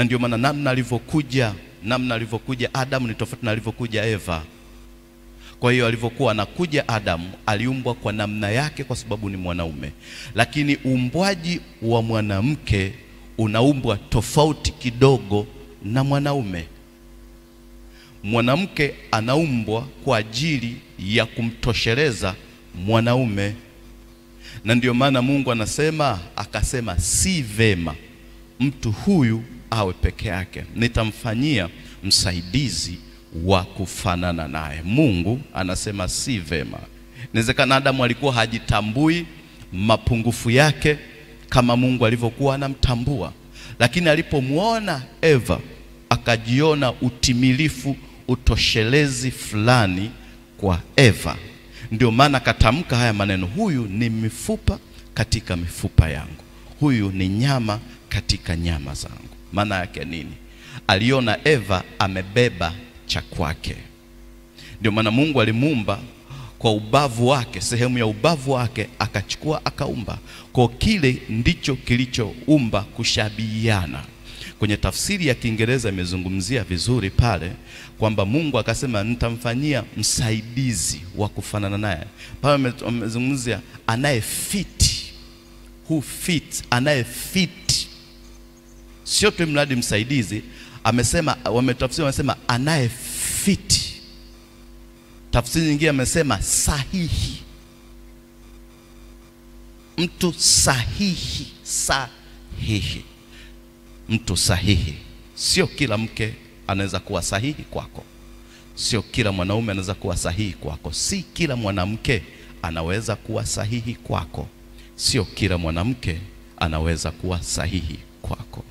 na ndio maana namna alivyokuja namna alivyokuja Adamu ni tofauti na alivyokuja Eva. Kwa hiyo alivyokuwa anakuja Adamu aliumbwa kwa namna yake, kwa sababu ni mwanaume, lakini uumbwaji wa mwanamke unaumbwa tofauti kidogo na mwanaume. Mwanamke anaumbwa kwa ajili ya kumtosheleza mwanaume, na ndio maana Mungu anasema akasema, si vema mtu huyu awe peke yake, nitamfanyia msaidizi wa kufanana naye. Mungu anasema si vema. Inawezekana Adamu alikuwa hajitambui mapungufu yake kama Mungu alivyokuwa anamtambua, lakini alipomwona Eva akajiona utimilifu, utoshelezi fulani kwa Eva. Ndio maana akatamka haya maneno, huyu ni mifupa katika mifupa yangu, huyu ni nyama katika nyama zangu. Maana yake nini? Aliona Eva amebeba cha kwake. Ndio maana Mungu alimuumba kwa ubavu wake, sehemu ya ubavu wake akachukua akaumba. Kwa kile ndicho kilichoumba kushabihiana. Kwenye tafsiri ya Kiingereza imezungumzia vizuri pale kwamba Mungu akasema nitamfanyia msaidizi wa kufanana naye. Pale amezungumzia anayefiti, who fit, anayefiti sio tu mradi msaidizi, amesema wametafsiri, wamesema anayefiti. Tafsiri nyingine amesema sahihi, mtu sahihi, sahihi, mtu sahihi. Sio kila mke anaweza kuwa sahihi kwako, sio kila mwanaume anaweza kuwa sahihi kwako, si kila mwanamke anaweza kuwa sahihi kwako, sio kila mwanamke anaweza kuwa sahihi kwako.